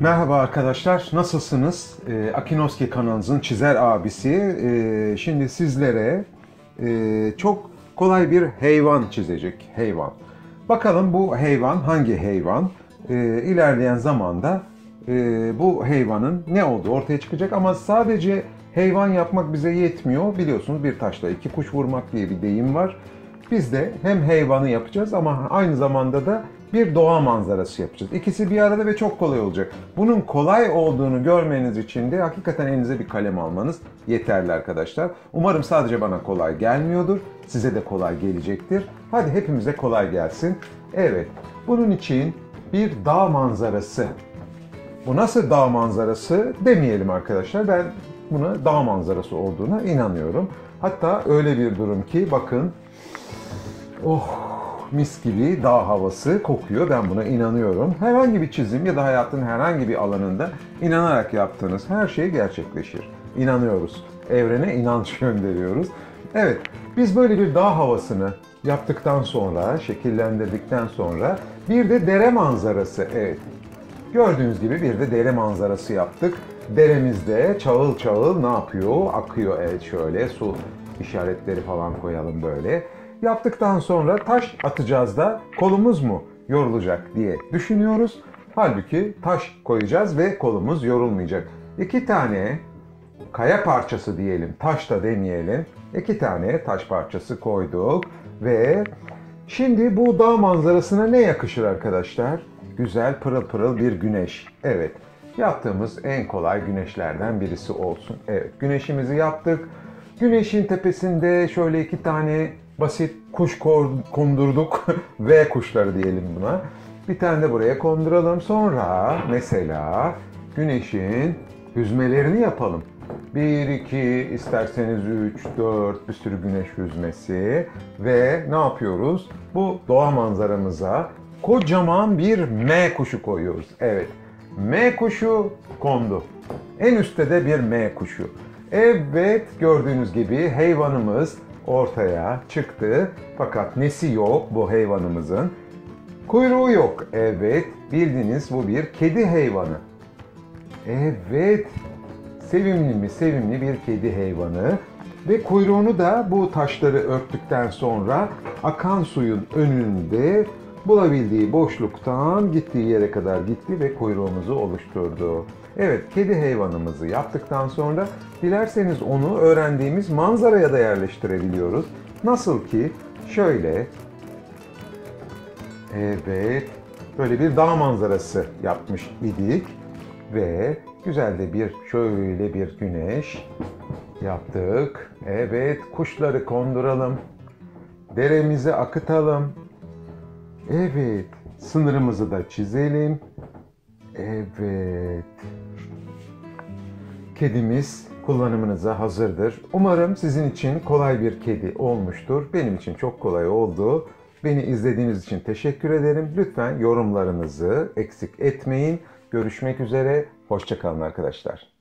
Merhaba arkadaşlar, nasılsınız? Ee, Akinoski kanalınızın çizer abisi. Ee, şimdi sizlere e, çok kolay bir hayvan çizecek. Hayvan. Bakalım bu hayvan hangi hayvan? Ee, ilerleyen zamanda e, bu hayvanın ne olduğu ortaya çıkacak ama sadece hayvan yapmak bize yetmiyor. Biliyorsunuz bir taşla iki kuş vurmak diye bir deyim var. Biz de hem hayvanı yapacağız ama aynı zamanda da bir doğa manzarası yapacağız. İkisi bir arada ve çok kolay olacak. Bunun kolay olduğunu görmeniz için de hakikaten elinize bir kalem almanız yeterli arkadaşlar. Umarım sadece bana kolay gelmiyordur. Size de kolay gelecektir. Hadi hepimize kolay gelsin. Evet, bunun için bir dağ manzarası. Bu nasıl dağ manzarası demeyelim arkadaşlar. Ben buna dağ manzarası olduğuna inanıyorum. Hatta öyle bir durum ki bakın Oh mis gibi dağ havası kokuyor. Ben buna inanıyorum. Herhangi bir çizim ya da hayatın herhangi bir alanında inanarak yaptığınız her şey gerçekleşir. İnanıyoruz. Evrene inanç gönderiyoruz. Evet, biz böyle bir dağ havasını yaptıktan sonra, şekillendirdikten sonra bir de dere manzarası. Evet, gördüğünüz gibi bir de dere manzarası yaptık. Deremizde çağıl çağıl ne yapıyor? Akıyor evet şöyle su işaretleri falan koyalım böyle. Yaptıktan sonra taş atacağız da kolumuz mu yorulacak diye düşünüyoruz. Halbuki taş koyacağız ve kolumuz yorulmayacak. İki tane kaya parçası diyelim, taş da demeyelim. İki tane taş parçası koyduk ve şimdi bu dağ manzarasına ne yakışır arkadaşlar? Güzel pırıl pırıl bir güneş. Evet, yaptığımız en kolay güneşlerden birisi olsun. Evet, güneşimizi yaptık. Güneşin tepesinde şöyle iki tane basit kuş kondurduk. v kuşları diyelim buna. Bir tane de buraya konduralım. Sonra mesela güneşin hüzmelerini yapalım. 1, 2, isterseniz 3, 4 bir sürü güneş hüzmesi ve ne yapıyoruz? Bu doğa manzaramıza kocaman bir M kuşu koyuyoruz. Evet, M kuşu kondu. En üstte de bir M kuşu. Evet, gördüğünüz gibi hayvanımız ortaya çıktı. Fakat nesi yok bu hayvanımızın? Kuyruğu yok. Evet, bildiniz bu bir kedi hayvanı. Evet, sevimli mi sevimli bir kedi hayvanı. Ve kuyruğunu da bu taşları örttükten sonra akan suyun önünde bulabildiği boşluktan gittiği yere kadar gitti ve kuyruğumuzu oluşturdu. Evet, kedi hayvanımızı yaptıktan sonra dilerseniz onu öğrendiğimiz manzaraya da yerleştirebiliyoruz. Nasıl ki şöyle Evet, böyle bir dağ manzarası yapmış idik ve güzel de bir şöyle bir güneş yaptık. Evet, kuşları konduralım. Deremizi akıtalım. Evet, sınırımızı da çizelim. Evet. Kedimiz kullanımınıza hazırdır. Umarım sizin için kolay bir kedi olmuştur. Benim için çok kolay oldu. Beni izlediğiniz için teşekkür ederim. Lütfen yorumlarınızı eksik etmeyin. Görüşmek üzere. Hoşçakalın arkadaşlar.